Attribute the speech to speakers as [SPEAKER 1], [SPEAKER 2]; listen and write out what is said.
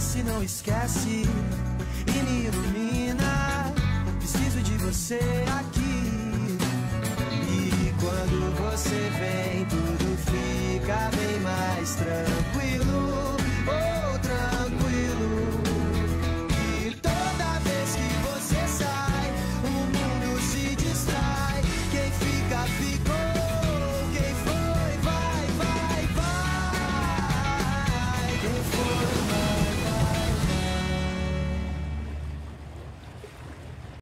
[SPEAKER 1] se não esquece e me ilumina. Preciso de você aqui. E quando você vem, tudo fica bem mais tranquilo.